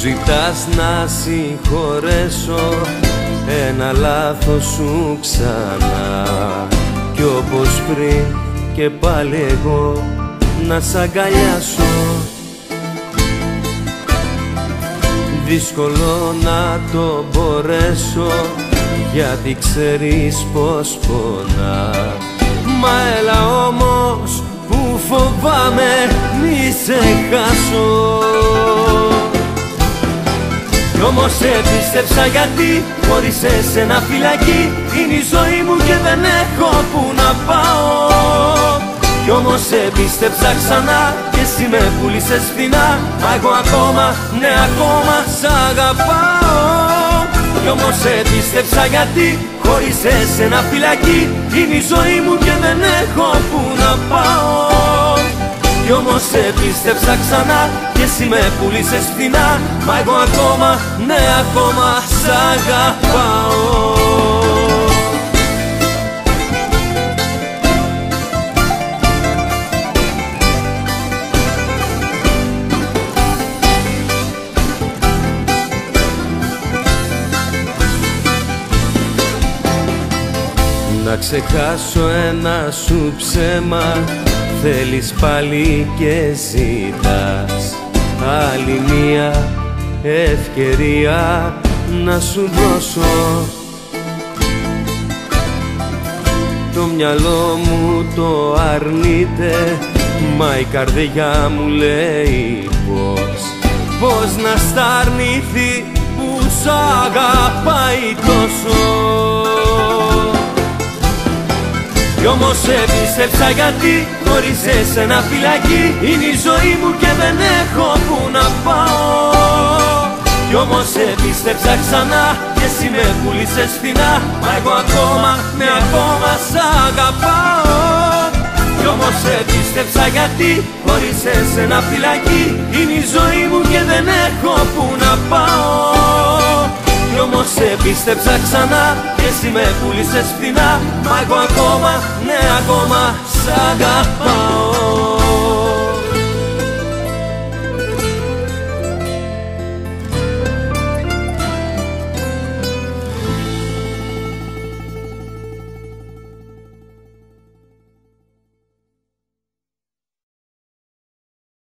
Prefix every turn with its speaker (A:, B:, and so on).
A: Ζητάς να συγχωρέσω ένα λάθος σου ξανά. Κι όπως πριν και πάλι εγώ να σ' αγκαλιάσω. Δύσκολο να το μπορέσω γιατί ξέρεις πως πονά. Μα έλα όμως που φοβάμαι μη σε χάσω κι όμως επίστεψα γιατί χωρίς εσένα φυλακή. Είναι η ζωή μου και δεν έχω που να πάω. Κι όμως επίστεψα ξανά και εσύ με πουλήσες φθηνά. Μα εγώ ακόμα, ναι ακόμα σ' αγαπάω. Κι όμως επίστεψα γιατί χωρίς εσένα φυλακή. Είναι η ζωή μου και δεν έχω που να πάω κι όμως σε πίστεψα ξανά και εσύ με πουλήσες φθηνά Μα εγώ ακόμα, ναι ακόμα σ' αγαπάω Να ξεχάσω ένα σου ψέμα. Θέλεις πάλι και ζητάς άλλη μία ευκαιρία να σου δώσω. Το μυαλό μου το αρνείται μα η καρδιά μου λέει πως. Πως να στ' που σ' αγαπάει κι όμως επίστεψα γιατί χωρίς εσένα φυλακή. Είναι η ζωή μου και δεν έχω που να πάω. Κι όμως επίστεψα ξανά και εσύ με πουλήσες φθηνά. Μα εγώ ακόμα, με ακόμα σ' αγαπάω. Κι όμως επίστεψα γιατί χωρίς εσένα φυλακή. Είναι η ζωή μου και δεν έχω που να πάω. κι όμως σε πίστεψα ξανά και εσύ με πουλήσες φθηνά Μα εγώ ακόμα, ναι ακόμα σ' αγαπάω